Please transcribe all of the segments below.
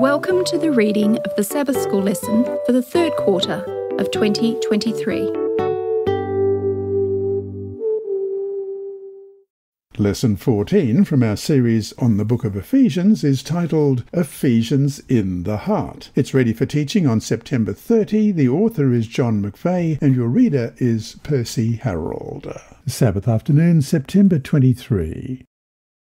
Welcome to the reading of the Sabbath School lesson for the third quarter of 2023. Lesson 14 from our series on the book of Ephesians is titled Ephesians in the Heart. It's ready for teaching on September 30. The author is John McVay and your reader is Percy Harrold. Sabbath afternoon, September 23.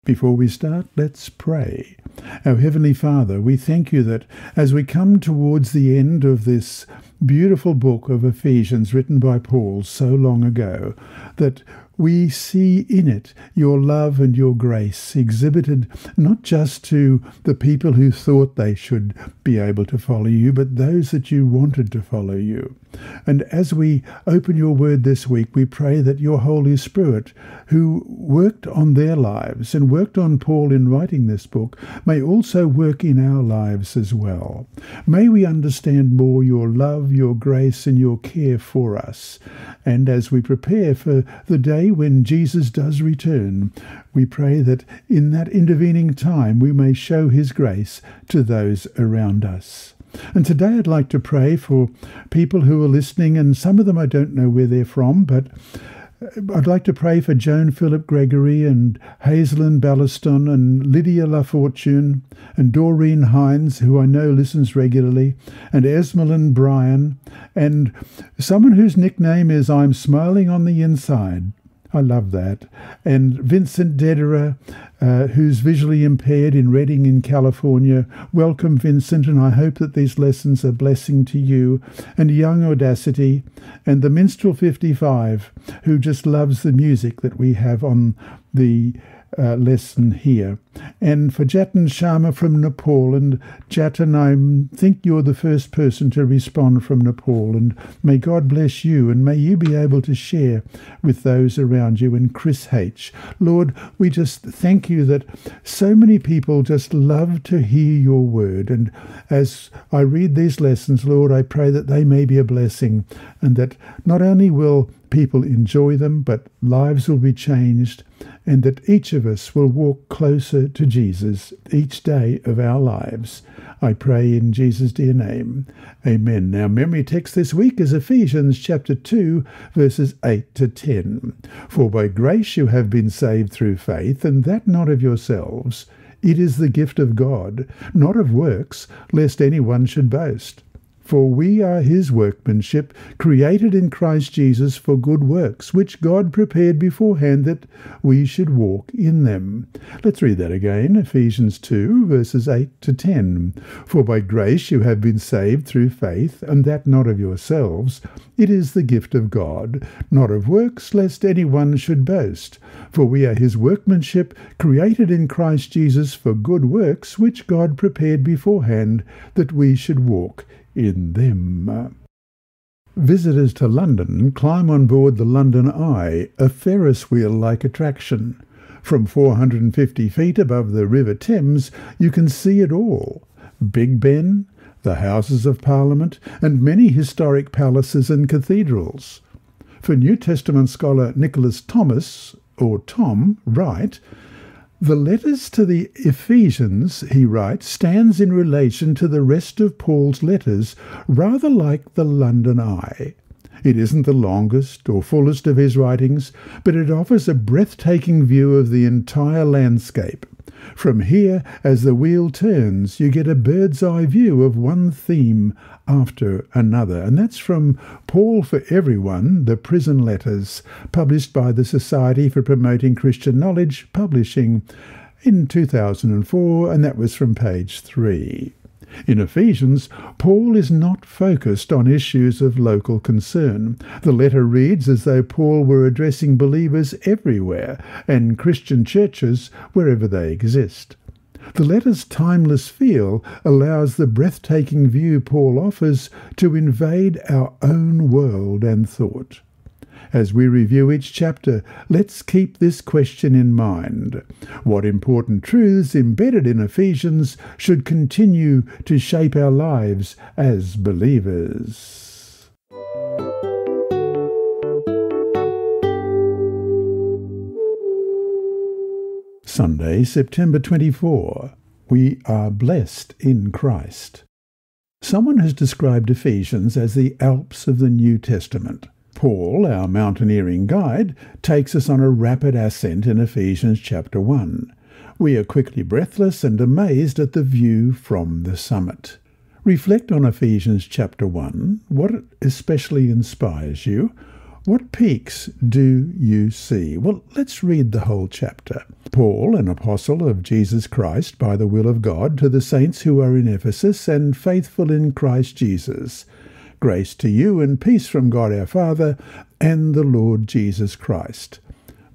Before we start, let's pray. Our Heavenly Father, we thank you that as we come towards the end of this beautiful book of Ephesians written by Paul so long ago, that we see in it your love and your grace exhibited not just to the people who thought they should be able to follow you, but those that you wanted to follow you. And as we open your word this week, we pray that your Holy Spirit, who worked on their lives and worked on Paul in writing this book, may also work in our lives as well. May we understand more your love, your grace, and your care for us. And as we prepare for the day when Jesus does return, we pray that in that intervening time we may show his grace to those around us. And today I'd like to pray for people who are listening, and some of them I don't know where they're from, but I'd like to pray for Joan Philip Gregory and Hazelyn Ballaston and Lydia LaFortune and Doreen Hines, who I know listens regularly, and Esmelyn Bryan, and someone whose nickname is I'm Smiling on the Inside. I love that. And Vincent Dedera, uh, who's visually impaired in Redding in California. Welcome, Vincent, and I hope that these lessons are blessing to you. And Young Audacity, and the Minstrel 55, who just loves the music that we have on the uh, lesson here. And for Jatan Sharma from Nepal, and Jatan, I think you're the first person to respond from Nepal, and may God bless you, and may you be able to share with those around you. And Chris H. Lord, we just thank you that so many people just love to hear your word. And as I read these lessons, Lord, I pray that they may be a blessing, and that not only will people enjoy them, but lives will be changed, and that each of us will walk closer to Jesus each day of our lives. I pray in Jesus' dear name. Amen. Our memory text this week is Ephesians chapter 2, verses 8 to 10. For by grace you have been saved through faith, and that not of yourselves. It is the gift of God, not of works, lest anyone should boast. For we are his workmanship, created in Christ Jesus for good works, which God prepared beforehand that we should walk in them. Let's read that again Ephesians 2, verses 8 to 10. For by grace you have been saved through faith, and that not of yourselves. It is the gift of God, not of works, lest any one should boast. For we are his workmanship, created in Christ Jesus for good works, which God prepared beforehand that we should walk in them. Visitors to London climb on board the London Eye, a Ferris wheel-like attraction. From 450 feet above the River Thames, you can see it all. Big Ben, the Houses of Parliament, and many historic palaces and cathedrals. For New Testament scholar Nicholas Thomas, or Tom, Wright, the letters to the Ephesians, he writes, stands in relation to the rest of Paul's letters, rather like the London Eye. It isn't the longest or fullest of his writings, but it offers a breathtaking view of the entire landscape. From here, as the wheel turns, you get a bird's eye view of one theme after another. And that's from Paul for Everyone, the Prison Letters, published by the Society for Promoting Christian Knowledge, publishing in 2004, and that was from page 3. In Ephesians, Paul is not focused on issues of local concern. The letter reads as though Paul were addressing believers everywhere and Christian churches wherever they exist. The letter's timeless feel allows the breathtaking view Paul offers to invade our own world and thought. As we review each chapter, let's keep this question in mind. What important truths embedded in Ephesians should continue to shape our lives as believers? Sunday, September 24. we are blessed in Christ. Someone has described Ephesians as the Alps of the New Testament. Paul, our mountaineering guide, takes us on a rapid ascent in Ephesians chapter 1. We are quickly breathless and amazed at the view from the summit. Reflect on Ephesians chapter 1. What especially inspires you? What peaks do you see? Well, let's read the whole chapter. Paul, an apostle of Jesus Christ by the will of God, to the saints who are in Ephesus and faithful in Christ Jesus Grace to you and peace from God our Father and the Lord Jesus Christ.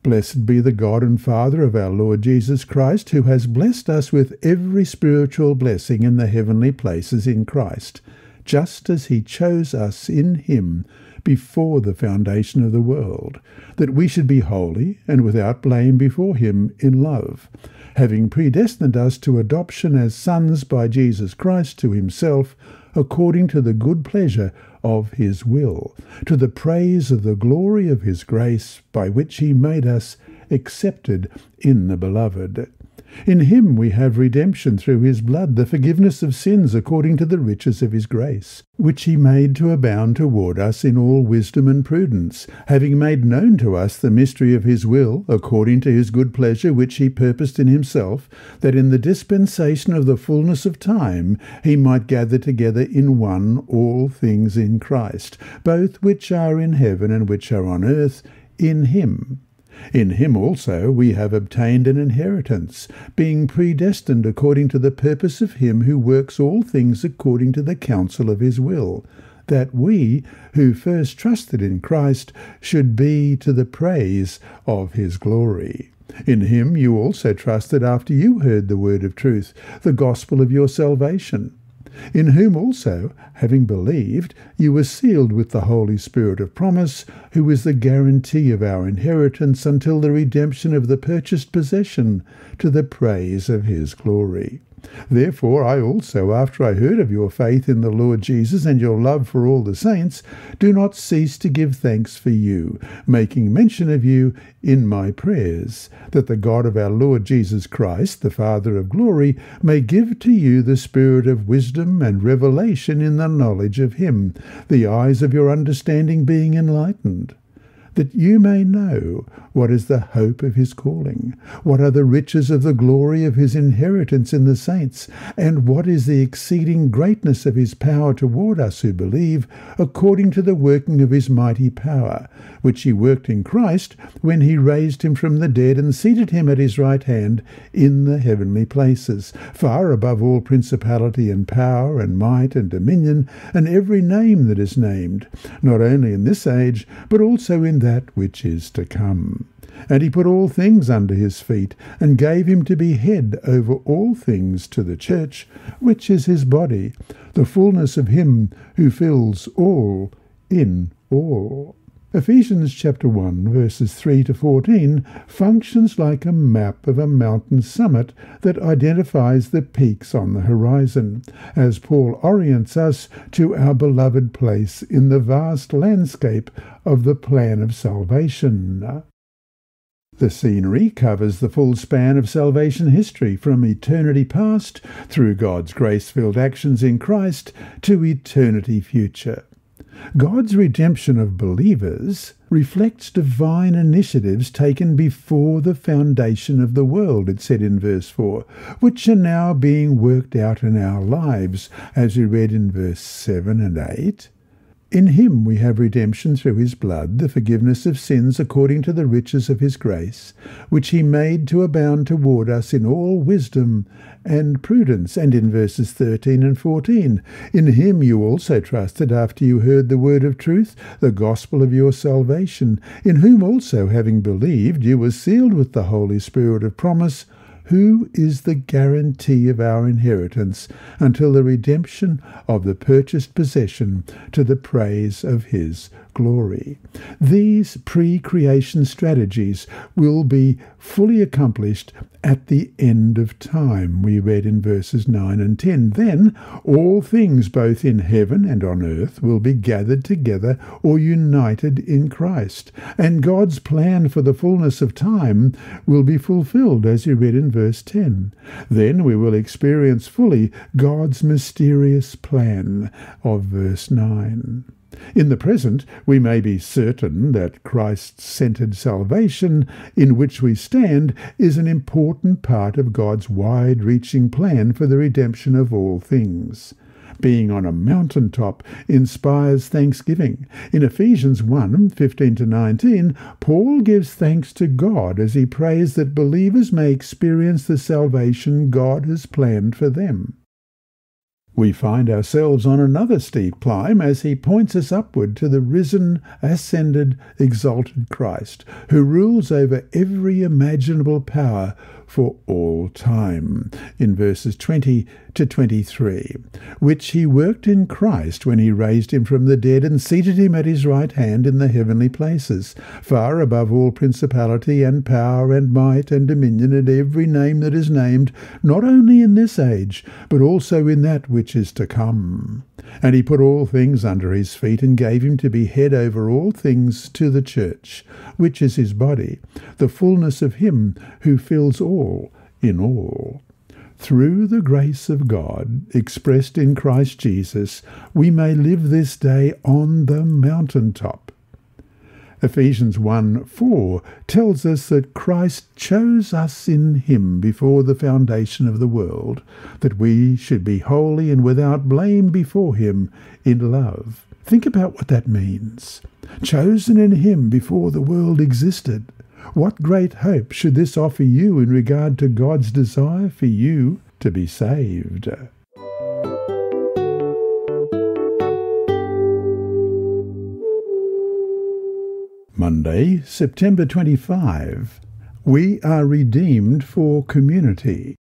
Blessed be the God and Father of our Lord Jesus Christ, who has blessed us with every spiritual blessing in the heavenly places in Christ, just as he chose us in him before the foundation of the world, that we should be holy and without blame before him in love, having predestined us to adoption as sons by Jesus Christ to himself, according to the good pleasure of his will, to the praise of the glory of his grace, by which he made us accepted in the Beloved. In him we have redemption through his blood, the forgiveness of sins according to the riches of his grace, which he made to abound toward us in all wisdom and prudence, having made known to us the mystery of his will, according to his good pleasure which he purposed in himself, that in the dispensation of the fullness of time he might gather together in one all things in Christ, both which are in heaven and which are on earth, in him in him also we have obtained an inheritance, being predestined according to the purpose of him who works all things according to the counsel of his will, that we, who first trusted in Christ, should be to the praise of his glory. In him you also trusted after you heard the word of truth, the gospel of your salvation in whom also, having believed, you were sealed with the Holy Spirit of promise, who is the guarantee of our inheritance until the redemption of the purchased possession, to the praise of his glory. Therefore I also, after I heard of your faith in the Lord Jesus and your love for all the saints, do not cease to give thanks for you, making mention of you in my prayers, that the God of our Lord Jesus Christ, the Father of glory, may give to you the spirit of wisdom and revelation in the knowledge of him, the eyes of your understanding being enlightened that you may know what is the hope of his calling, what are the riches of the glory of his inheritance in the saints, and what is the exceeding greatness of his power toward us who believe, according to the working of his mighty power, which he worked in Christ when he raised him from the dead and seated him at his right hand in the heavenly places, far above all principality and power and might and dominion, and every name that is named, not only in this age, but also in that which is to come. And he put all things under his feet, and gave him to be head over all things to the church, which is his body, the fullness of him who fills all in all. Ephesians chapter 1 verses 3 to 14 functions like a map of a mountain summit that identifies the peaks on the horizon, as Paul orients us to our beloved place in the vast landscape of the plan of salvation. The scenery covers the full span of salvation history from eternity past, through God's grace-filled actions in Christ, to eternity future. God's redemption of believers reflects divine initiatives taken before the foundation of the world, it said in verse 4, which are now being worked out in our lives, as we read in verse 7 and 8. In him we have redemption through his blood, the forgiveness of sins according to the riches of his grace, which he made to abound toward us in all wisdom and prudence. And in verses 13 and 14, in him you also trusted after you heard the word of truth, the gospel of your salvation, in whom also, having believed, you were sealed with the Holy Spirit of promise, who is the guarantee of our inheritance until the redemption of the purchased possession to the praise of his glory. These pre creation strategies will be fully accomplished at the end of time, we read in verses 9 and 10. Then all things, both in heaven and on earth, will be gathered together or united in Christ, and God's plan for the fullness of time will be fulfilled, as you read in verse verse 10. Then we will experience fully God's mysterious plan of verse 9. In the present, we may be certain that Christ centered salvation in which we stand is an important part of God's wide reaching plan for the redemption of all things being on a mountain top inspires thanksgiving. In Ephesians 1 15 to 19, Paul gives thanks to God as he prays that believers may experience the salvation God has planned for them. We find ourselves on another steep climb as he points us upward to the risen, ascended, exalted Christ, who rules over every imaginable power for all time, in verses 20 to 23, which he worked in Christ when he raised him from the dead and seated him at his right hand in the heavenly places, far above all principality and power and might and dominion and every name that is named, not only in this age, but also in that which is to come. And he put all things under his feet, and gave him to be head over all things to the church, which is his body, the fullness of him who fills all in all. Through the grace of God, expressed in Christ Jesus, we may live this day on the mountain top Ephesians 1 4 tells us that Christ chose us in him before the foundation of the world, that we should be holy and without blame before him in love. Think about what that means. Chosen in him before the world existed. What great hope should this offer you in regard to God's desire for you to be saved? Monday, September 25. We are redeemed for community.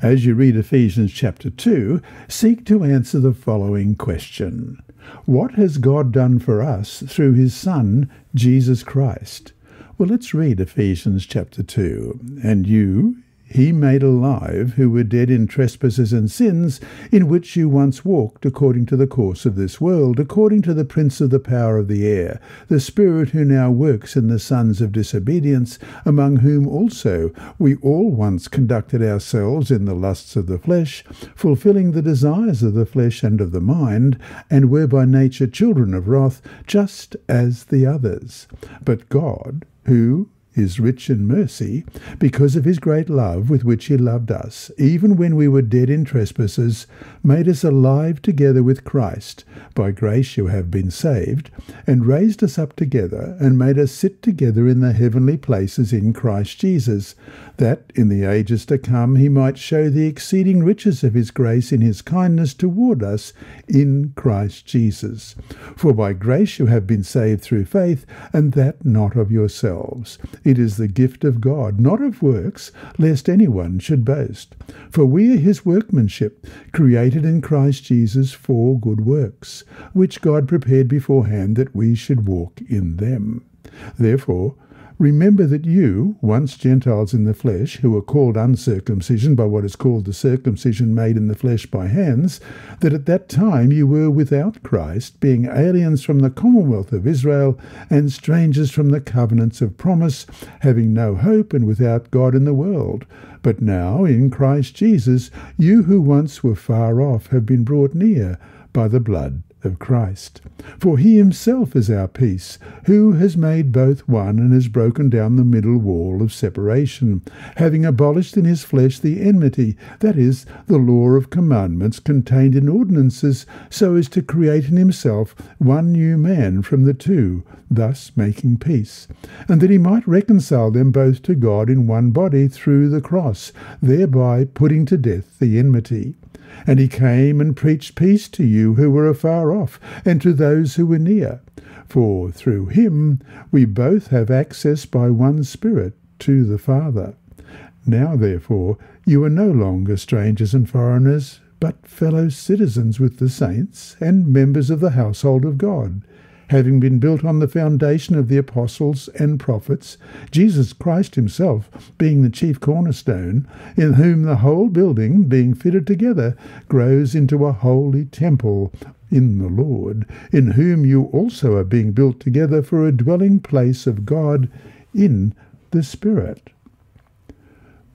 As you read Ephesians chapter 2, seek to answer the following question What has God done for us through his Son, Jesus Christ? Well, let's read Ephesians chapter 2. And you, he made alive who were dead in trespasses and sins, in which you once walked according to the course of this world, according to the prince of the power of the air, the spirit who now works in the sons of disobedience, among whom also we all once conducted ourselves in the lusts of the flesh, fulfilling the desires of the flesh and of the mind, and were by nature children of wrath, just as the others. But God, who is rich in mercy, because of his great love with which he loved us, even when we were dead in trespasses, made us alive together with Christ. By grace you have been saved, and raised us up together, and made us sit together in the heavenly places in Christ Jesus, that in the ages to come he might show the exceeding riches of his grace in his kindness toward us in Christ Jesus. For by grace you have been saved through faith, and that not of yourselves. It is the gift of God, not of works, lest anyone should boast. For we are his workmanship, created in Christ Jesus for good works, which God prepared beforehand that we should walk in them. Therefore, Remember that you, once Gentiles in the flesh, who were called uncircumcision by what is called the circumcision made in the flesh by hands, that at that time you were without Christ, being aliens from the commonwealth of Israel, and strangers from the covenants of promise, having no hope and without God in the world. But now, in Christ Jesus, you who once were far off have been brought near by the blood of Christ. For he himself is our peace, who has made both one and has broken down the middle wall of separation, having abolished in his flesh the enmity, that is, the law of commandments contained in ordinances, so as to create in himself one new man from the two, thus making peace, and that he might reconcile them both to God in one body through the cross, thereby putting to death the enmity. And he came and preached peace to you who were afar off, and to those who were near. For through him we both have access by one Spirit to the Father. Now, therefore, you are no longer strangers and foreigners, but fellow citizens with the saints and members of the household of God having been built on the foundation of the apostles and prophets, Jesus Christ himself being the chief cornerstone, in whom the whole building, being fitted together, grows into a holy temple in the Lord, in whom you also are being built together for a dwelling place of God in the Spirit.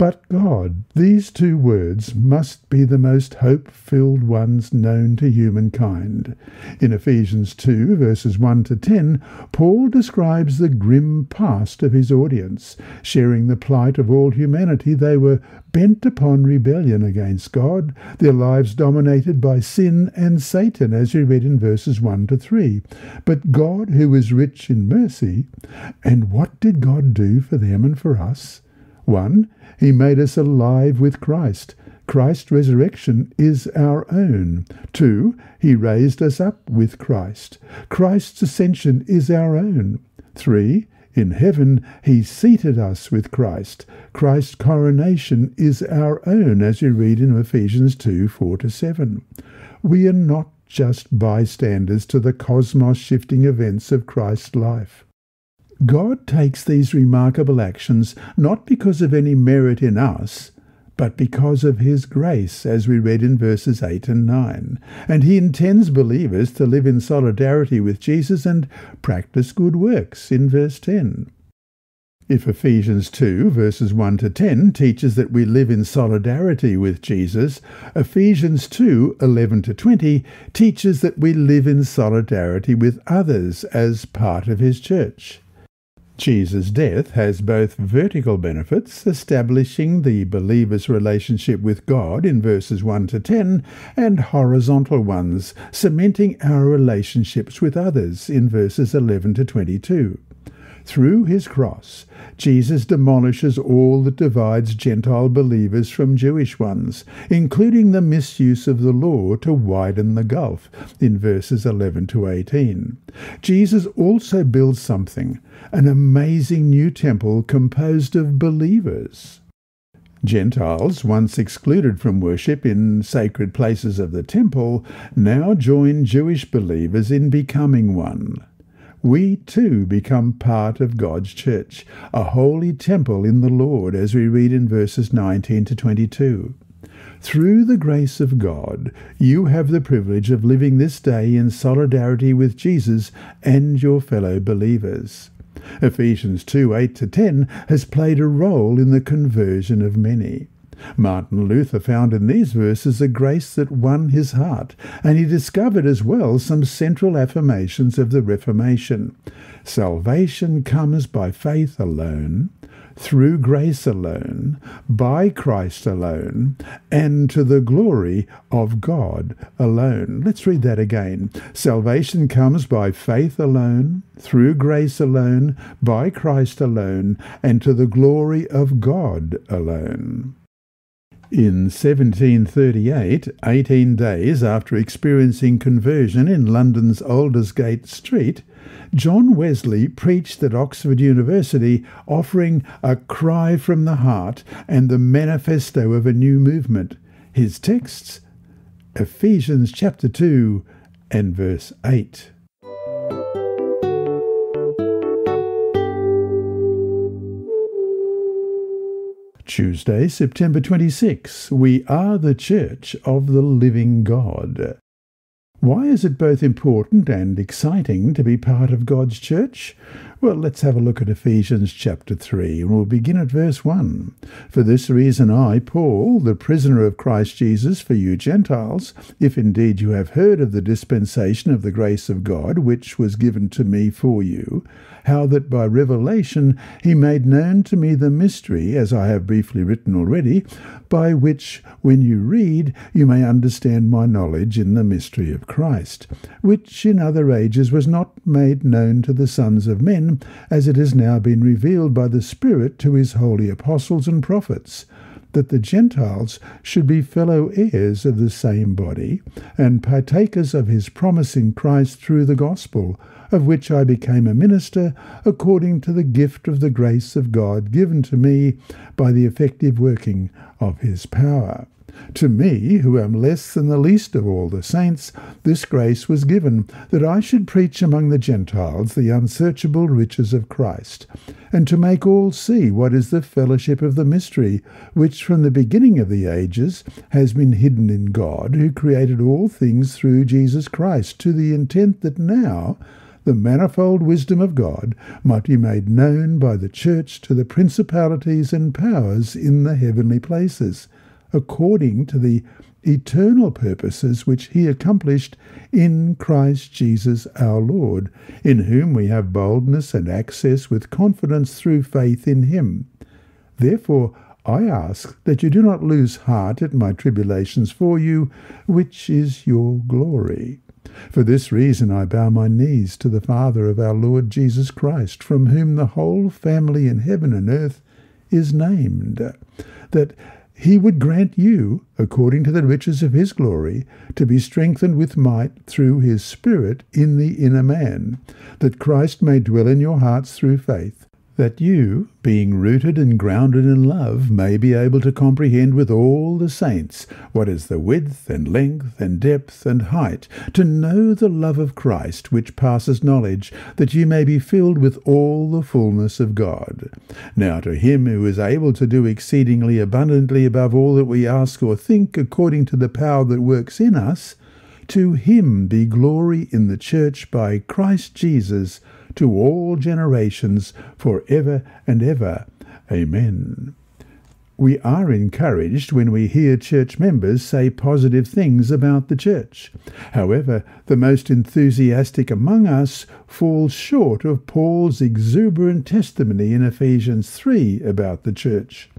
But God, these two words must be the most hope-filled ones known to humankind. In Ephesians 2, verses 1 to 10, Paul describes the grim past of his audience. Sharing the plight of all humanity, they were bent upon rebellion against God, their lives dominated by sin and Satan, as we read in verses 1 to 3. But God, who is rich in mercy, and what did God do for them and for us? 1. He made us alive with Christ. Christ's resurrection is our own. 2. He raised us up with Christ. Christ's ascension is our own. 3. In heaven he seated us with Christ. Christ's coronation is our own, as you read in Ephesians 2 4 to 7. We are not just bystanders to the cosmos shifting events of Christ's life. God takes these remarkable actions not because of any merit in us, but because of his grace, as we read in verses 8 and 9. And he intends believers to live in solidarity with Jesus and practice good works, in verse 10. If Ephesians 2, verses 1 to 10, teaches that we live in solidarity with Jesus, Ephesians 2, 11 to 20, teaches that we live in solidarity with others as part of his church. Jesus' death has both vertical benefits, establishing the believer's relationship with God in verses 1 to 10, and horizontal ones, cementing our relationships with others in verses 11 to 22. Through his cross, Jesus demolishes all that divides Gentile believers from Jewish ones, including the misuse of the law to widen the gulf in verses 11 to 18. Jesus also builds something, an amazing new temple composed of believers. Gentiles, once excluded from worship in sacred places of the temple, now join Jewish believers in becoming one we too become part of God's church, a holy temple in the Lord, as we read in verses 19 to 22. Through the grace of God, you have the privilege of living this day in solidarity with Jesus and your fellow believers. Ephesians 2 8 to 10 has played a role in the conversion of many. Martin Luther found in these verses a grace that won his heart, and he discovered as well some central affirmations of the Reformation. Salvation comes by faith alone, through grace alone, by Christ alone, and to the glory of God alone. Let's read that again. Salvation comes by faith alone, through grace alone, by Christ alone, and to the glory of God alone. In 1738, 18 days after experiencing conversion in London's Aldersgate Street, John Wesley preached at Oxford University, offering a cry from the heart and the manifesto of a new movement. His texts, Ephesians chapter 2 and verse 8. Tuesday, September 26. We are the Church of the Living God. Why is it both important and exciting to be part of God's church? Well, let's have a look at Ephesians chapter 3, and we'll begin at verse 1. For this reason I, Paul, the prisoner of Christ Jesus for you Gentiles, if indeed you have heard of the dispensation of the grace of God, which was given to me for you, how that by revelation he made known to me the mystery, as I have briefly written already, by which, when you read, you may understand my knowledge in the mystery of Christ, which in other ages was not made known to the sons of men, as it has now been revealed by the Spirit to his holy apostles and prophets, that the Gentiles should be fellow heirs of the same body, and partakers of his promise in Christ through the gospel, of which I became a minister according to the gift of the grace of God given to me by the effective working of his power. To me, who am less than the least of all the saints, this grace was given, that I should preach among the Gentiles the unsearchable riches of Christ, and to make all see what is the fellowship of the mystery, which from the beginning of the ages has been hidden in God, who created all things through Jesus Christ, to the intent that now the manifold wisdom of God might be made known by the church to the principalities and powers in the heavenly places, according to the eternal purposes which he accomplished in Christ Jesus our Lord, in whom we have boldness and access with confidence through faith in him. Therefore, I ask that you do not lose heart at my tribulations for you, which is your glory. For this reason I bow my knees to the Father of our Lord Jesus Christ, from whom the whole family in heaven and earth is named, that he would grant you, according to the riches of his glory, to be strengthened with might through his Spirit in the inner man, that Christ may dwell in your hearts through faith that you, being rooted and grounded in love, may be able to comprehend with all the saints what is the width and length and depth and height, to know the love of Christ which passes knowledge, that you may be filled with all the fullness of God. Now to him who is able to do exceedingly abundantly above all that we ask or think, according to the power that works in us, to him be glory in the church by Christ Jesus, to all generations, for ever and ever. Amen. We are encouraged when we hear church members say positive things about the church. However, the most enthusiastic among us falls short of Paul's exuberant testimony in Ephesians 3 about the church.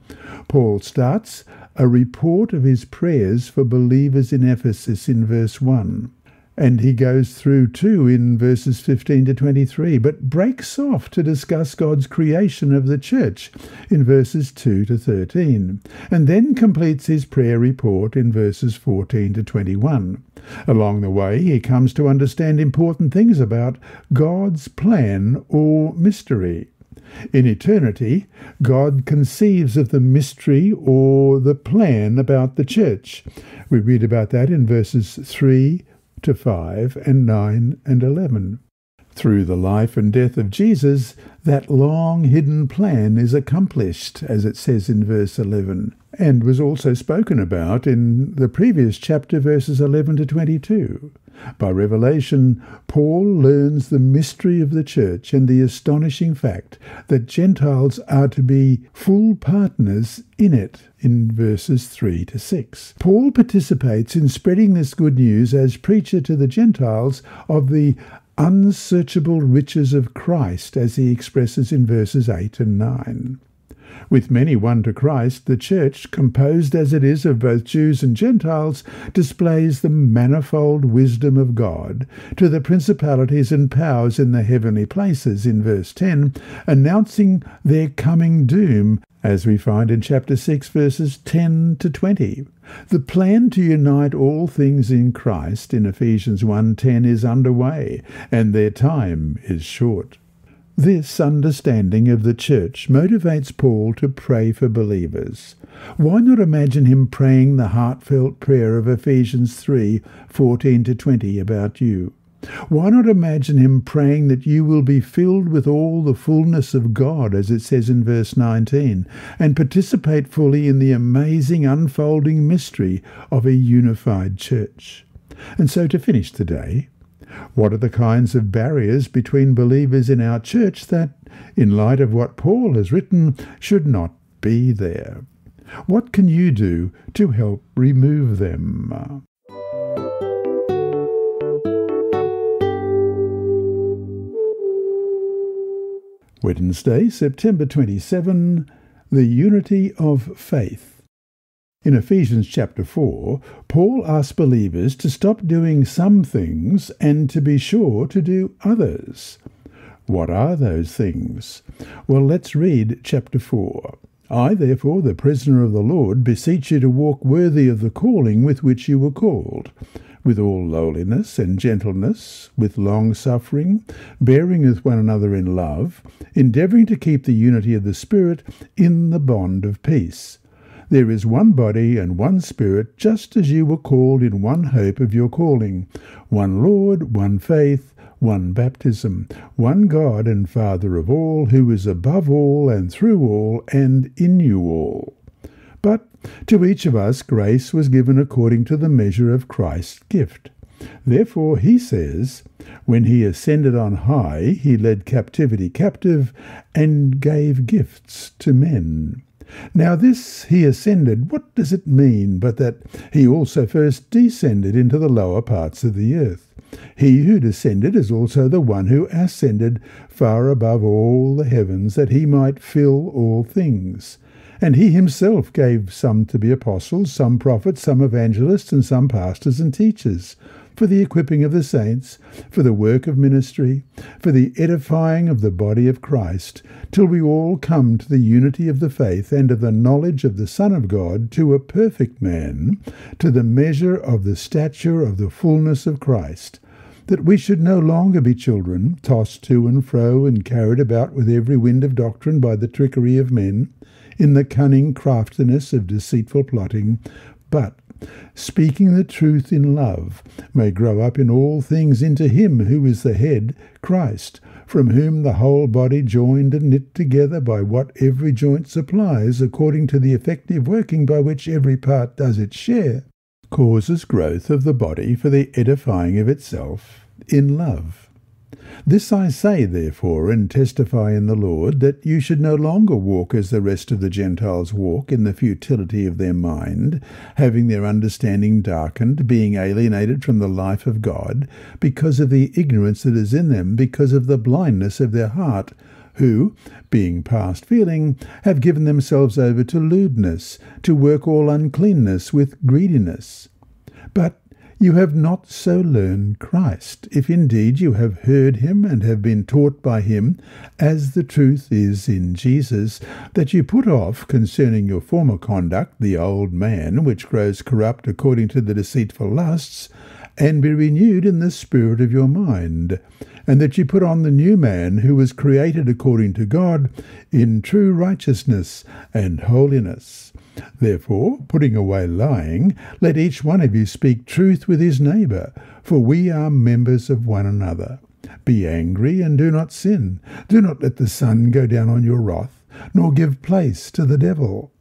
Paul starts a report of his prayers for believers in Ephesus in verse 1. And he goes through too in verses 15 to 23, but breaks off to discuss God's creation of the church in verses 2 to 13, and then completes his prayer report in verses 14 to 21. Along the way, he comes to understand important things about God's plan or mystery. In eternity, God conceives of the mystery or the plan about the church. We read about that in verses 3 to 5 and 9 and 11. Through the life and death of Jesus, that long hidden plan is accomplished, as it says in verse 11, and was also spoken about in the previous chapter, verses 11 to 22. By revelation, Paul learns the mystery of the church and the astonishing fact that Gentiles are to be full partners in it in verses 3 to 6. Paul participates in spreading this good news as preacher to the Gentiles of the unsearchable riches of Christ, as he expresses in verses 8 and 9. With many won to Christ, the Church, composed as it is of both Jews and Gentiles, displays the manifold wisdom of God to the principalities and powers in the heavenly places in verse 10, announcing their coming doom, as we find in chapter 6, verses 10 to 20. The plan to unite all things in Christ in Ephesians 1:10 is underway, and their time is short. This understanding of the church motivates Paul to pray for believers. Why not imagine him praying the heartfelt prayer of Ephesians 3 14 to 20 about you? Why not imagine him praying that you will be filled with all the fullness of God, as it says in verse 19, and participate fully in the amazing unfolding mystery of a unified church? And so to finish today, what are the kinds of barriers between believers in our church that, in light of what Paul has written, should not be there? What can you do to help remove them? Wednesday, September 27, the unity of faith. In Ephesians chapter 4, Paul asks believers to stop doing some things and to be sure to do others. What are those things? Well, let's read chapter 4. I, therefore, the prisoner of the Lord, beseech you to walk worthy of the calling with which you were called, with all lowliness and gentleness, with long suffering, bearing with one another in love, endeavouring to keep the unity of the Spirit in the bond of peace. There is one body and one Spirit, just as you were called in one hope of your calling, one Lord, one faith, one baptism, one God and Father of all, who is above all and through all and in you all. But to each of us grace was given according to the measure of Christ's gift. Therefore he says, When he ascended on high, he led captivity captive and gave gifts to men. Now, this he ascended, what does it mean but that he also first descended into the lower parts of the earth? He who descended is also the one who ascended far above all the heavens, that he might fill all things. And he himself gave some to be apostles, some prophets, some evangelists, and some pastors and teachers for the equipping of the saints, for the work of ministry, for the edifying of the body of Christ, till we all come to the unity of the faith and of the knowledge of the Son of God, to a perfect man, to the measure of the stature of the fullness of Christ, that we should no longer be children, tossed to and fro and carried about with every wind of doctrine by the trickery of men, in the cunning craftiness of deceitful plotting, but speaking the truth in love, may grow up in all things into Him who is the head, Christ, from whom the whole body joined and knit together by what every joint supplies, according to the effective working by which every part does its share, causes growth of the body for the edifying of itself in love. This I say, therefore, and testify in the Lord, that you should no longer walk as the rest of the Gentiles walk, in the futility of their mind, having their understanding darkened, being alienated from the life of God, because of the ignorance that is in them, because of the blindness of their heart, who, being past feeling, have given themselves over to lewdness, to work all uncleanness with greediness. But you have not so learned Christ, if indeed you have heard him and have been taught by him, as the truth is in Jesus, that you put off concerning your former conduct the old man, which grows corrupt according to the deceitful lusts, and be renewed in the spirit of your mind, and that you put on the new man, who was created according to God, in true righteousness and holiness. Therefore, putting away lying, let each one of you speak truth with his neighbour, for we are members of one another. Be angry and do not sin. Do not let the sun go down on your wrath, nor give place to the devil.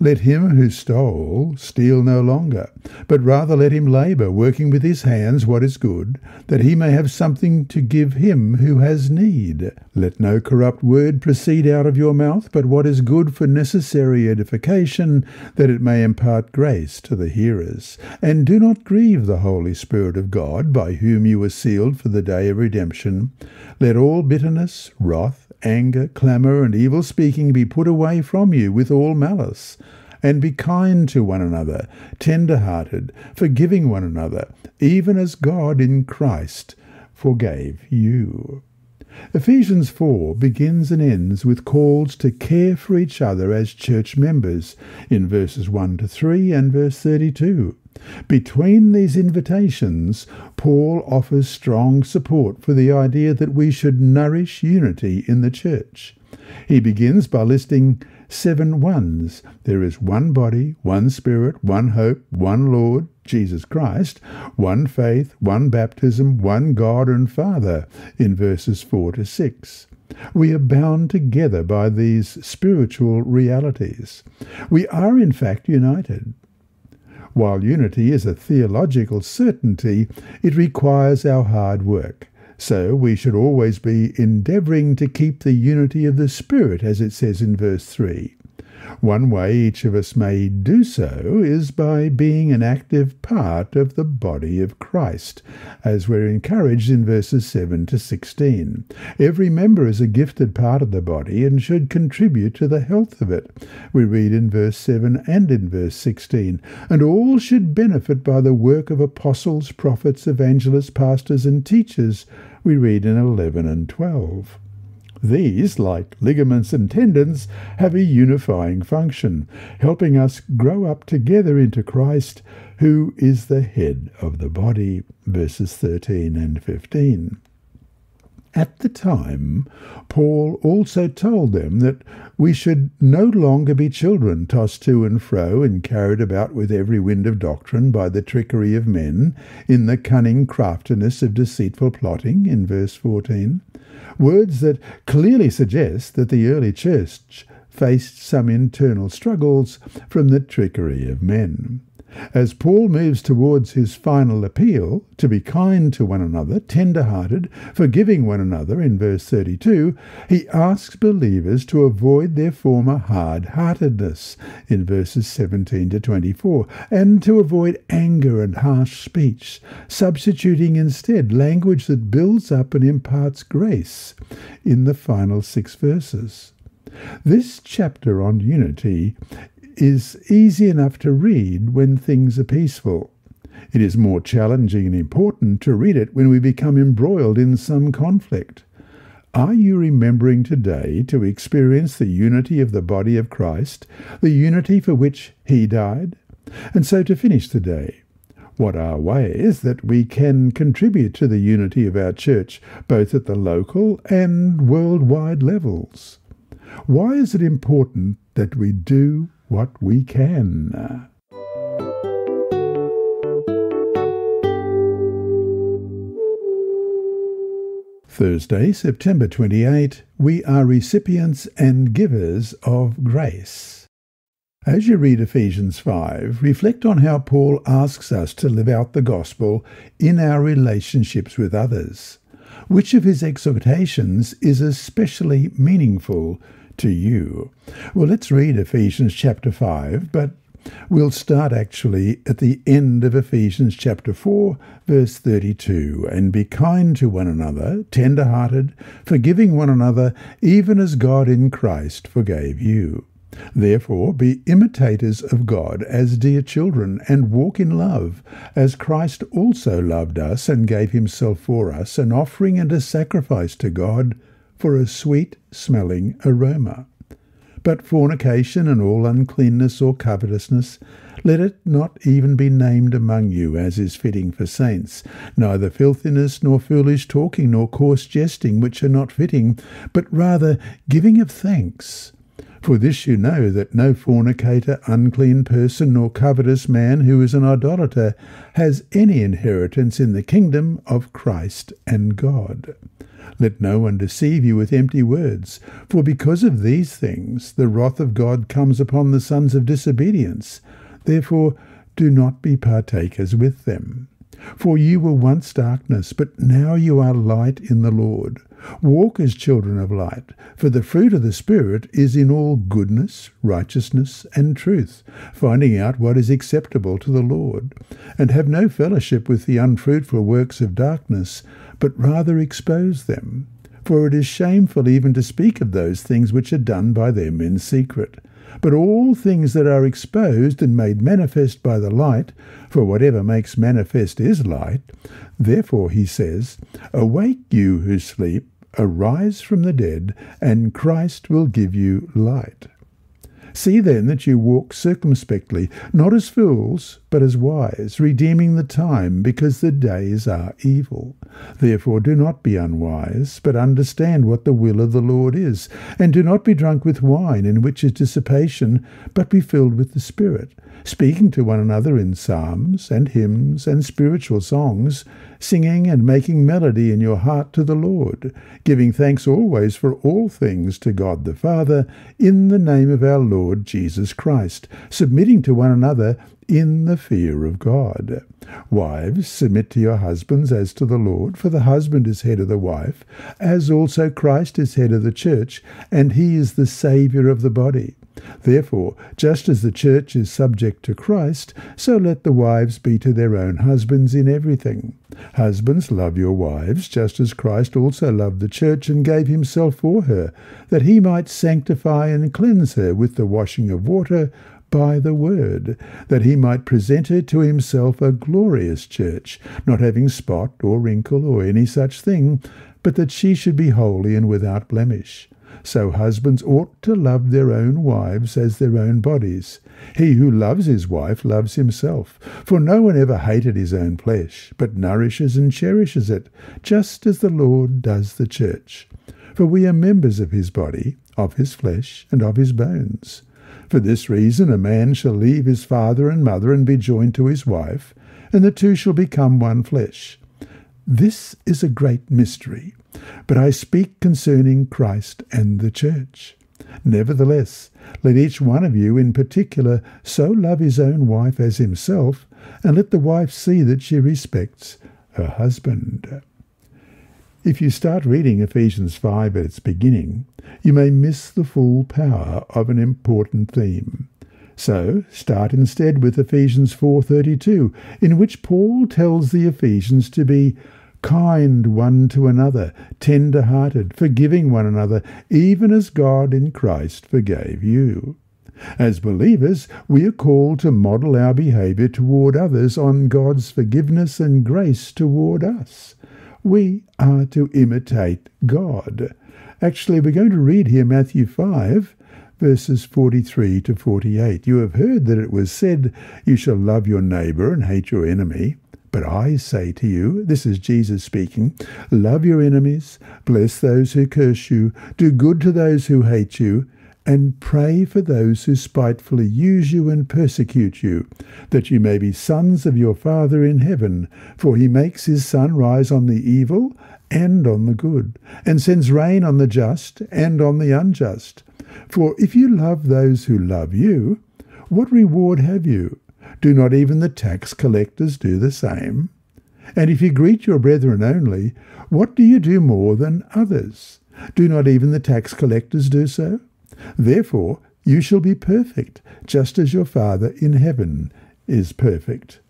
Let him who stole steal no longer, but rather let him labour, working with his hands what is good, that he may have something to give him who has need. Let no corrupt word proceed out of your mouth, but what is good for necessary edification, that it may impart grace to the hearers. And do not grieve the Holy Spirit of God, by whom you were sealed for the day of redemption. Let all bitterness, wrath, anger, clamour, and evil speaking be put away from you with all malice. And be kind to one another, tender hearted, forgiving one another, even as God in Christ forgave you. Ephesians 4 begins and ends with calls to care for each other as church members in verses 1 to 3 and verse 32. Between these invitations, Paul offers strong support for the idea that we should nourish unity in the church. He begins by listing seven ones. There is one body, one spirit, one hope, one Lord, Jesus Christ, one faith, one baptism, one God and Father, in verses 4 to 6. We are bound together by these spiritual realities. We are, in fact, united. While unity is a theological certainty, it requires our hard work. So we should always be endeavouring to keep the unity of the Spirit, as it says in verse 3. One way each of us may do so is by being an active part of the body of Christ, as we're encouraged in verses 7 to 16. Every member is a gifted part of the body and should contribute to the health of it. We read in verse 7 and in verse 16. And all should benefit by the work of apostles, prophets, evangelists, pastors, and teachers. We read in 11 and 12. These, like ligaments and tendons, have a unifying function, helping us grow up together into Christ, who is the head of the body. Verses 13 and 15. At the time, Paul also told them that we should no longer be children tossed to and fro and carried about with every wind of doctrine by the trickery of men, in the cunning craftiness of deceitful plotting, in verse 14 words that clearly suggest that the early church faced some internal struggles from the trickery of men. As Paul moves towards his final appeal to be kind to one another, tender hearted, forgiving one another in verse 32, he asks believers to avoid their former hard heartedness in verses 17 to 24, and to avoid anger and harsh speech, substituting instead language that builds up and imparts grace in the final six verses. This chapter on unity is easy enough to read when things are peaceful. It is more challenging and important to read it when we become embroiled in some conflict. Are you remembering today to experience the unity of the body of Christ, the unity for which He died? And so to finish the day, what are ways that we can contribute to the unity of our church, both at the local and worldwide levels? Why is it important that we do what we can. Thursday, September 28, we are recipients and givers of grace. As you read Ephesians 5, reflect on how Paul asks us to live out the gospel in our relationships with others. Which of his exhortations is especially meaningful to you. Well, let's read Ephesians chapter 5, but we'll start actually at the end of Ephesians chapter 4, verse 32. And be kind to one another, tender hearted, forgiving one another, even as God in Christ forgave you. Therefore, be imitators of God as dear children, and walk in love, as Christ also loved us and gave himself for us, an offering and a sacrifice to God for a sweet smelling aroma. But fornication and all uncleanness or covetousness, let it not even be named among you, as is fitting for saints, neither filthiness, nor foolish talking, nor coarse jesting, which are not fitting, but rather giving of thanks. For this you know that no fornicator, unclean person, nor covetous man who is an idolater has any inheritance in the kingdom of Christ and God. Let no one deceive you with empty words, for because of these things the wrath of God comes upon the sons of disobedience. Therefore do not be partakers with them. For you were once darkness, but now you are light in the Lord. Walk as children of light, for the fruit of the Spirit is in all goodness, righteousness, and truth, finding out what is acceptable to the Lord. And have no fellowship with the unfruitful works of darkness, but rather expose them. For it is shameful even to speak of those things which are done by them in secret. But all things that are exposed and made manifest by the light, for whatever makes manifest is light, therefore he says, Awake you who sleep, arise from the dead, and Christ will give you light. See then that you walk circumspectly, not as fools, but as wise, redeeming the time, because the days are evil. Therefore do not be unwise, but understand what the will of the Lord is. And do not be drunk with wine, in which is dissipation, but be filled with the Spirit, speaking to one another in psalms and hymns and spiritual songs, singing and making melody in your heart to the Lord, giving thanks always for all things to God the Father, in the name of our Lord Jesus Christ, submitting to one another in the fear of God. Wives, submit to your husbands as to the Lord, for the husband is head of the wife, as also Christ is head of the church, and he is the Saviour of the body. Therefore, just as the church is subject to Christ, so let the wives be to their own husbands in everything. Husbands, love your wives, just as Christ also loved the church and gave himself for her, that he might sanctify and cleanse her with the washing of water by the word, that he might present her to himself a glorious church, not having spot or wrinkle or any such thing, but that she should be holy and without blemish. So husbands ought to love their own wives as their own bodies. He who loves his wife loves himself, for no one ever hated his own flesh, but nourishes and cherishes it, just as the Lord does the church. For we are members of his body, of his flesh, and of his bones. For this reason a man shall leave his father and mother and be joined to his wife, and the two shall become one flesh. This is a great mystery, but I speak concerning Christ and the church. Nevertheless, let each one of you in particular so love his own wife as himself, and let the wife see that she respects her husband. If you start reading Ephesians 5 at its beginning, you may miss the full power of an important theme. So, start instead with Ephesians 4:32, in which Paul tells the Ephesians to be kind one to another, tender hearted, forgiving one another, even as God in Christ forgave you. As believers, we are called to model our behavior toward others on God's forgiveness and grace toward us. We are to imitate God. Actually, we're going to read here Matthew 5, verses 43 to 48. You have heard that it was said, You shall love your neighbor and hate your enemy. But I say to you, this is Jesus speaking, love your enemies, bless those who curse you, do good to those who hate you, and pray for those who spitefully use you and persecute you, that you may be sons of your Father in heaven, for he makes his sun rise on the evil and on the good, and sends rain on the just and on the unjust. For if you love those who love you, what reward have you? Do not even the tax collectors do the same? And if you greet your brethren only, what do you do more than others? Do not even the tax collectors do so? Therefore you shall be perfect, just as your Father in heaven is perfect.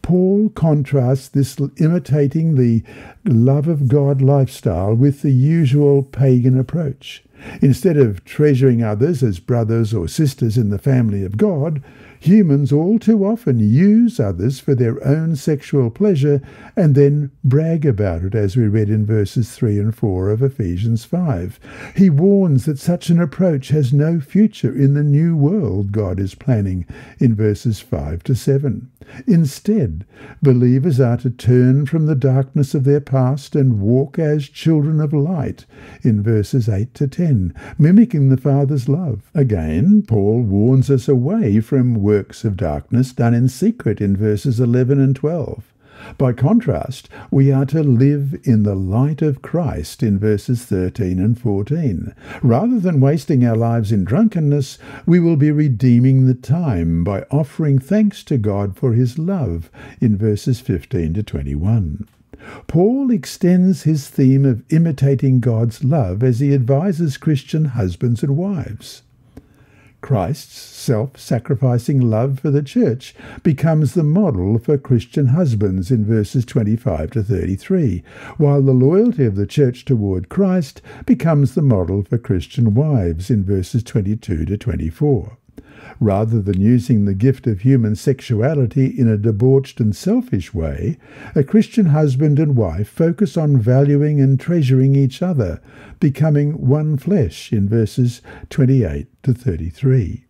Paul contrasts this imitating the love of God lifestyle with the usual pagan approach. Instead of treasuring others as brothers or sisters in the family of God, Humans all too often use others for their own sexual pleasure and then brag about it, as we read in verses 3 and 4 of Ephesians 5. He warns that such an approach has no future in the new world God is planning in verses 5 to 7. Instead, believers are to turn from the darkness of their past and walk as children of light in verses 8 to 10, mimicking the Father's love. Again, Paul warns us away from works of darkness done in secret in verses 11 and 12. By contrast, we are to live in the light of Christ in verses 13 and 14. Rather than wasting our lives in drunkenness, we will be redeeming the time by offering thanks to God for his love in verses 15 to 21. Paul extends his theme of imitating God's love as he advises Christian husbands and wives. Christ's self sacrificing love for the church becomes the model for Christian husbands in verses 25 to 33, while the loyalty of the church toward Christ becomes the model for Christian wives in verses 22 to 24. Rather than using the gift of human sexuality in a debauched and selfish way, a Christian husband and wife focus on valuing and treasuring each other, becoming one flesh in verses 28 to 33.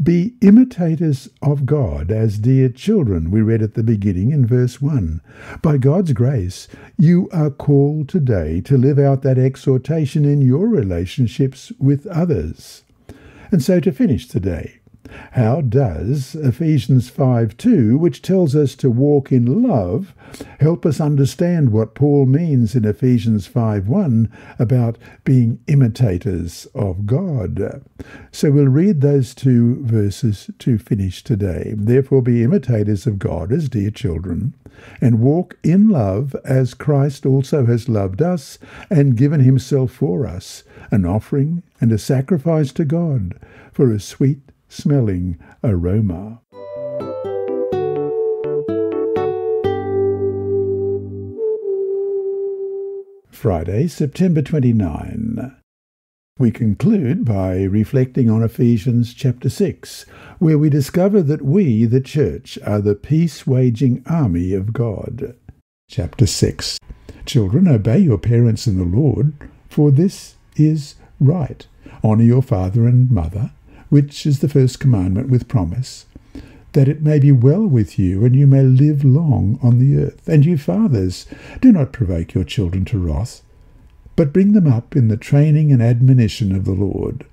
Be imitators of God as dear children, we read at the beginning in verse 1. By God's grace, you are called today to live out that exhortation in your relationships with others. And so to finish today, how does Ephesians 5 2, which tells us to walk in love, help us understand what Paul means in Ephesians 5 1 about being imitators of God? So we'll read those two verses to finish today. Therefore, be imitators of God as dear children, and walk in love as Christ also has loved us and given himself for us, an offering and a sacrifice to God for a sweet smelling aroma. Friday, September 29. We conclude by reflecting on Ephesians chapter 6, where we discover that we, the church, are the peace waging army of God. Chapter 6 Children, obey your parents in the Lord, for this is right. Honour your father and mother which is the first commandment with promise, that it may be well with you, and you may live long on the earth. And you fathers, do not provoke your children to wrath, but bring them up in the training and admonition of the Lord.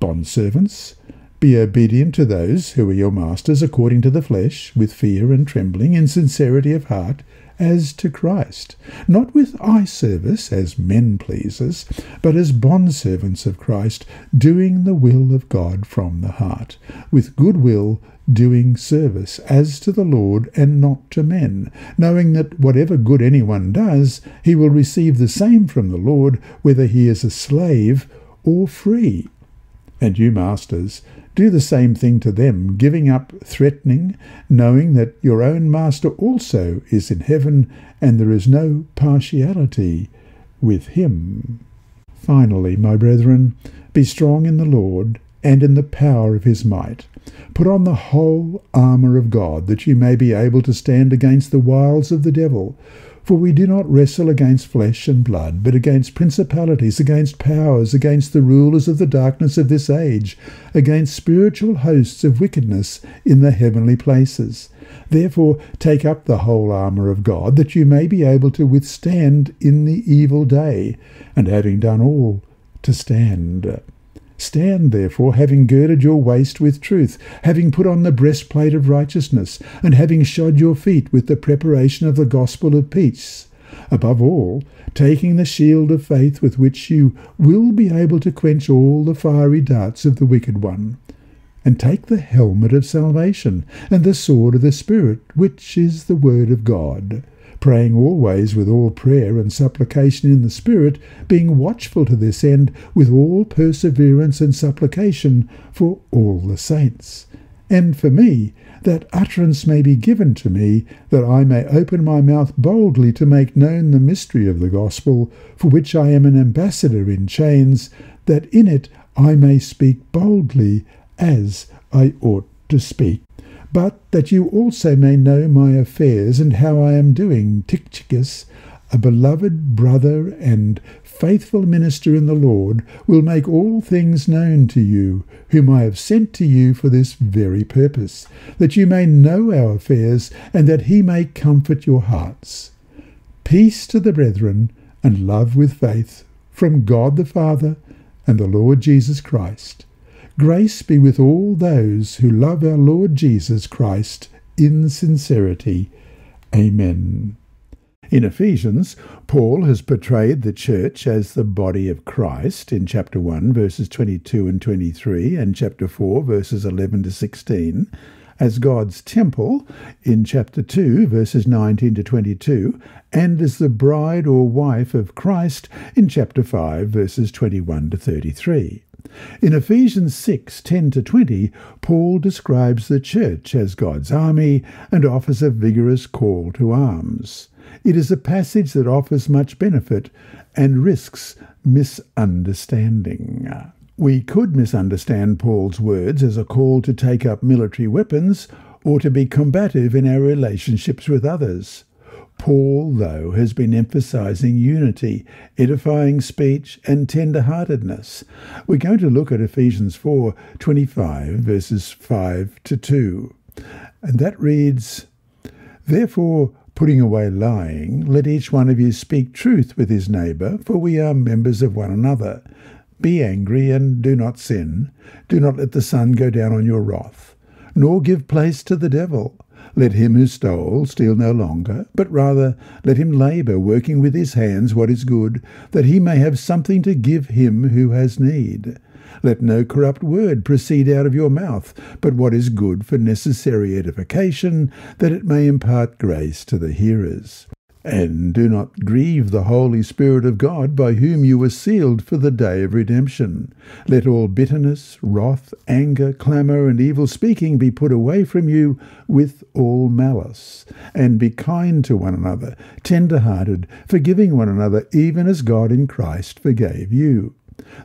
Bondservants, Be obedient to those who are your masters according to the flesh, with fear and trembling, in sincerity of heart, as to Christ, not with eye service as men pleasers, but as bondservants of Christ, doing the will of God from the heart, with good will doing service, as to the Lord and not to men, knowing that whatever good anyone does, he will receive the same from the Lord, whether he is a slave or free. And you, masters, do the same thing to them, giving up threatening, knowing that your own Master also is in heaven, and there is no partiality with him. Finally, my brethren, be strong in the Lord and in the power of his might. Put on the whole armour of God, that you may be able to stand against the wiles of the devil. For we do not wrestle against flesh and blood, but against principalities, against powers, against the rulers of the darkness of this age, against spiritual hosts of wickedness in the heavenly places. Therefore take up the whole armour of God, that you may be able to withstand in the evil day, and having done all, to stand. Stand therefore, having girded your waist with truth, having put on the breastplate of righteousness, and having shod your feet with the preparation of the gospel of peace. Above all, taking the shield of faith with which you will be able to quench all the fiery darts of the wicked one. And take the helmet of salvation, and the sword of the Spirit, which is the word of God praying always with all prayer and supplication in the Spirit, being watchful to this end with all perseverance and supplication for all the saints. And for me, that utterance may be given to me, that I may open my mouth boldly to make known the mystery of the gospel, for which I am an ambassador in chains, that in it I may speak boldly as I ought to speak but that you also may know my affairs and how I am doing. Tychicus, a beloved brother and faithful minister in the Lord, will make all things known to you, whom I have sent to you for this very purpose, that you may know our affairs, and that he may comfort your hearts. Peace to the brethren, and love with faith, from God the Father and the Lord Jesus Christ. Grace be with all those who love our Lord Jesus Christ in sincerity. Amen. In Ephesians, Paul has portrayed the church as the body of Christ in chapter 1, verses 22 and 23, and chapter 4, verses 11 to 16, as God's temple in chapter 2, verses 19 to 22, and as the bride or wife of Christ in chapter 5, verses 21 to 33. In Ephesians 6 10 to 20, Paul describes the church as God's army and offers a vigorous call to arms. It is a passage that offers much benefit and risks misunderstanding. We could misunderstand Paul's words as a call to take up military weapons or to be combative in our relationships with others. Paul, though, has been emphasizing unity, edifying speech, and tender-heartedness. We're going to look at Ephesians 4 25, verses 5 to 2. And that reads, Therefore, putting away lying, let each one of you speak truth with his neighbour, for we are members of one another. Be angry and do not sin. Do not let the sun go down on your wrath, nor give place to the devil. Let him who stole steal no longer, but rather let him labour, working with his hands what is good, that he may have something to give him who has need. Let no corrupt word proceed out of your mouth, but what is good for necessary edification, that it may impart grace to the hearers. And do not grieve the Holy Spirit of God, by whom you were sealed for the day of redemption. Let all bitterness, wrath, anger, clamour, and evil speaking be put away from you with all malice. And be kind to one another, tender hearted, forgiving one another, even as God in Christ forgave you.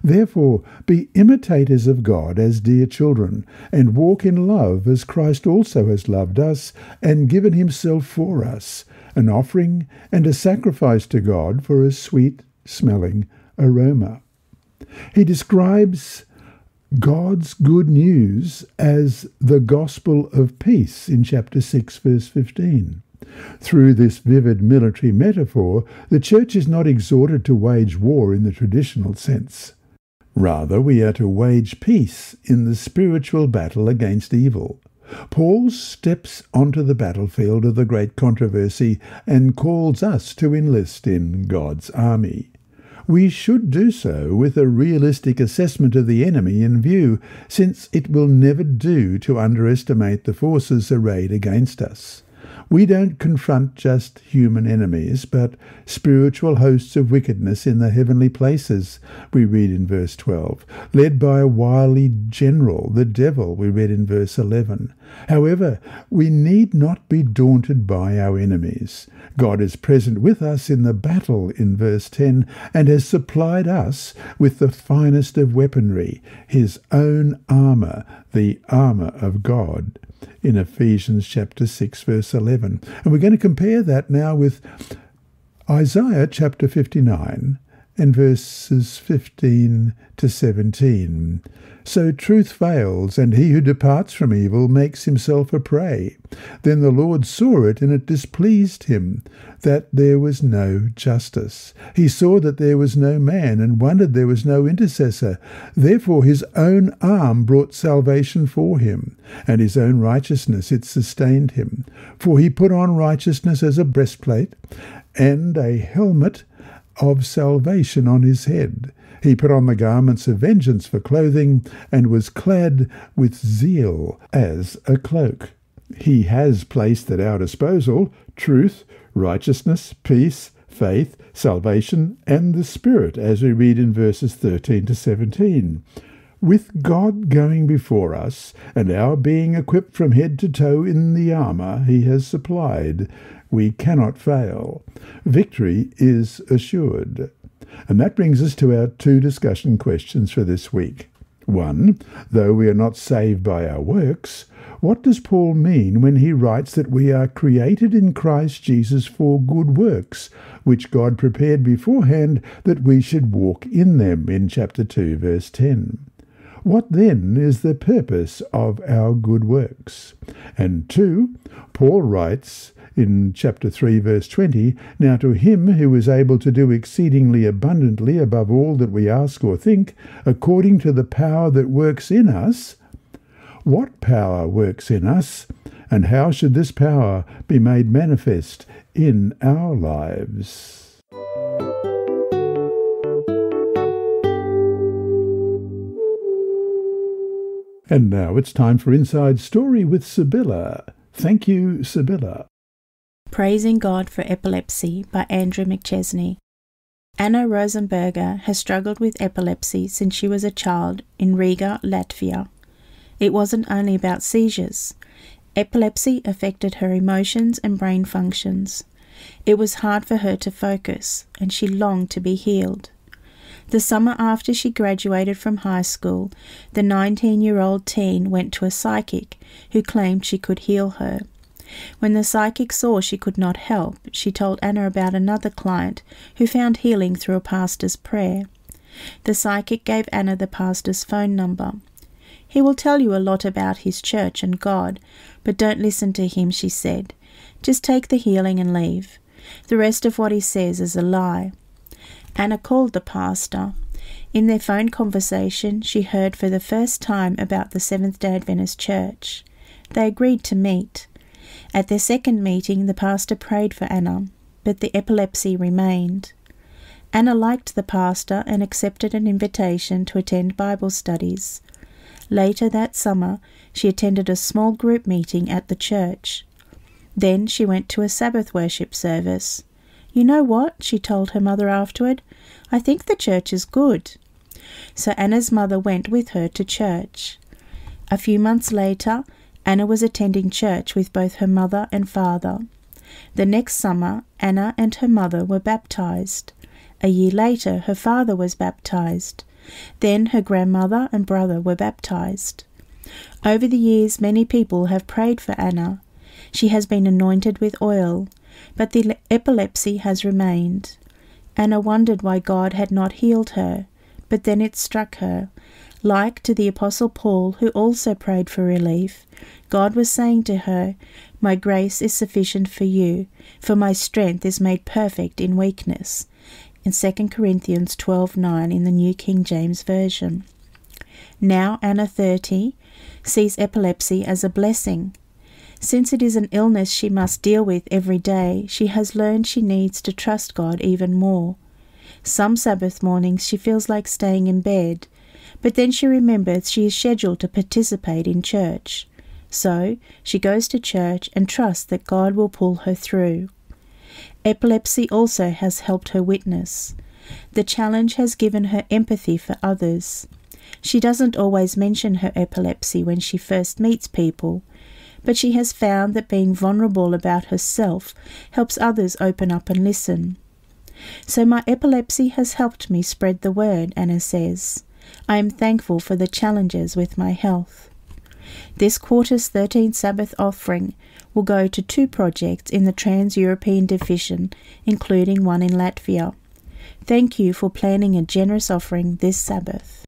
Therefore, be imitators of God as dear children, and walk in love as Christ also has loved us and given himself for us an offering and a sacrifice to God for a sweet smelling aroma. He describes God's good news as the gospel of peace in chapter 6, verse 15. Through this vivid military metaphor, the church is not exhorted to wage war in the traditional sense. Rather, we are to wage peace in the spiritual battle against evil. Paul steps onto the battlefield of the great controversy and calls us to enlist in God's army. We should do so with a realistic assessment of the enemy in view, since it will never do to underestimate the forces arrayed against us. We don't confront just human enemies, but spiritual hosts of wickedness in the heavenly places, we read in verse 12, led by a wily general, the devil, we read in verse 11. However, we need not be daunted by our enemies. God is present with us in the battle in verse 10 and has supplied us with the finest of weaponry, his own armour, the armour of God in Ephesians chapter 6, verse 11. And we're going to compare that now with Isaiah chapter 59 and verses 15 to 17. So truth fails, and he who departs from evil makes himself a prey. Then the Lord saw it, and it displeased him that there was no justice. He saw that there was no man, and wondered there was no intercessor. Therefore his own arm brought salvation for him, and his own righteousness it sustained him. For he put on righteousness as a breastplate, and a helmet of salvation on his head. He put on the garments of vengeance for clothing, and was clad with zeal as a cloak. He has placed at our disposal truth, righteousness, peace, faith, salvation, and the Spirit, as we read in verses 13 to 17. With God going before us, and our being equipped from head to toe in the armour he has supplied, we cannot fail. Victory is assured. And that brings us to our two discussion questions for this week. One, though we are not saved by our works, what does Paul mean when he writes that we are created in Christ Jesus for good works, which God prepared beforehand that we should walk in them in chapter 2 verse 10? What then is the purpose of our good works? And two, Paul writes in chapter 3, verse 20 Now to him who is able to do exceedingly abundantly above all that we ask or think, according to the power that works in us. What power works in us? And how should this power be made manifest in our lives? And now it's time for Inside Story with Sibylla. Thank you, Sibylla. Praising God for Epilepsy by Andrew McChesney. Anna Rosenberger has struggled with epilepsy since she was a child in Riga, Latvia. It wasn't only about seizures. Epilepsy affected her emotions and brain functions. It was hard for her to focus, and she longed to be healed. The summer after she graduated from high school, the 19 year old teen went to a psychic who claimed she could heal her. When the psychic saw she could not help, she told Anna about another client who found healing through a pastor's prayer. The psychic gave Anna the pastor's phone number. He will tell you a lot about his church and God, but don't listen to him, she said. Just take the healing and leave. The rest of what he says is a lie. Anna called the pastor. In their phone conversation, she heard for the first time about the Seventh day Adventist Church. They agreed to meet. At their second meeting, the pastor prayed for Anna, but the epilepsy remained. Anna liked the pastor and accepted an invitation to attend Bible studies. Later that summer, she attended a small group meeting at the church. Then she went to a Sabbath worship service. You know what? she told her mother afterward. I think the church is good. So Anna's mother went with her to church. A few months later, Anna was attending church with both her mother and father. The next summer, Anna and her mother were baptized. A year later, her father was baptized. Then her grandmother and brother were baptized. Over the years, many people have prayed for Anna. She has been anointed with oil, but the epilepsy has remained. Anna wondered why God had not healed her, but then it struck her. Like to the Apostle Paul, who also prayed for relief, God was saying to her, My grace is sufficient for you, for my strength is made perfect in weakness. in 2 Corinthians 12:9 in the New King James Version. Now Anna 30 sees epilepsy as a blessing. Since it is an illness she must deal with every day, she has learned she needs to trust God even more. Some Sabbath mornings she feels like staying in bed, but then she remembers she is scheduled to participate in church. So she goes to church and trusts that God will pull her through. Epilepsy also has helped her witness. The challenge has given her empathy for others. She doesn't always mention her epilepsy when she first meets people, but she has found that being vulnerable about herself helps others open up and listen. So my epilepsy has helped me spread the word, Anna says. I am thankful for the challenges with my health. This quarter's 13th Sabbath offering will go to two projects in the Trans European Division, including one in Latvia. Thank you for planning a generous offering this Sabbath.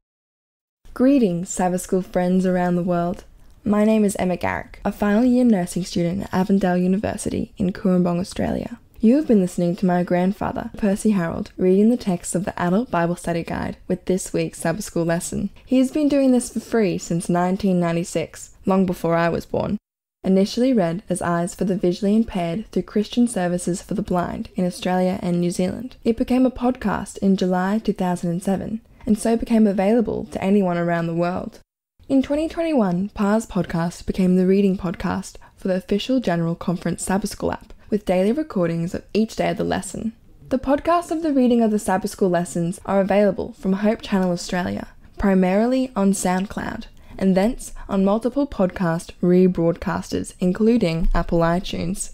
Greetings, Sabbath School friends around the world. My name is Emma Garrick, a final year nursing student at Avondale University in Cooranbong, Australia. You have been listening to my grandfather, Percy Harrold, reading the text of the Adult Bible Study Guide with this week's Sabbath School lesson. He has been doing this for free since 1996, long before I was born. Initially read as Eyes for the Visually Impaired through Christian Services for the Blind in Australia and New Zealand, it became a podcast in July 2007 and so became available to anyone around the world. In 2021, PA's podcast became the reading podcast for the official General Conference Sabbath School app with daily recordings of each day of the lesson. The podcasts of the reading of the Sabbath School lessons are available from Hope Channel Australia, primarily on SoundCloud, and thence on multiple podcast rebroadcasters, including Apple iTunes.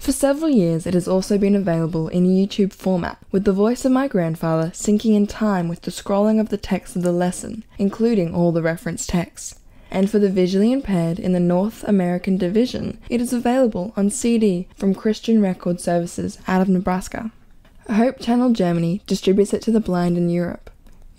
For several years, it has also been available in YouTube format, with the voice of my grandfather syncing in time with the scrolling of the text of the lesson, including all the reference texts and for the visually impaired in the North American Division, it is available on CD from Christian Record Services out of Nebraska. Hope Channel Germany distributes it to the blind in Europe.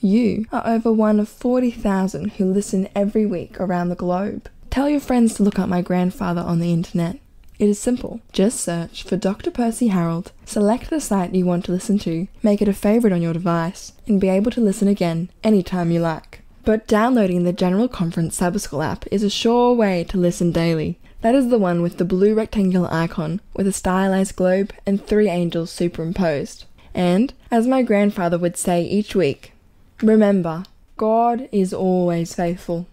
You are over one of 40,000 who listen every week around the globe. Tell your friends to look up my grandfather on the internet. It is simple. Just search for Dr. Percy Harrold, select the site you want to listen to, make it a favorite on your device, and be able to listen again anytime you like. But downloading the General Conference Sabbath School app is a sure way to listen daily. That is the one with the blue rectangular icon with a stylized globe and three angels superimposed. And, as my grandfather would say each week, remember, God is always faithful.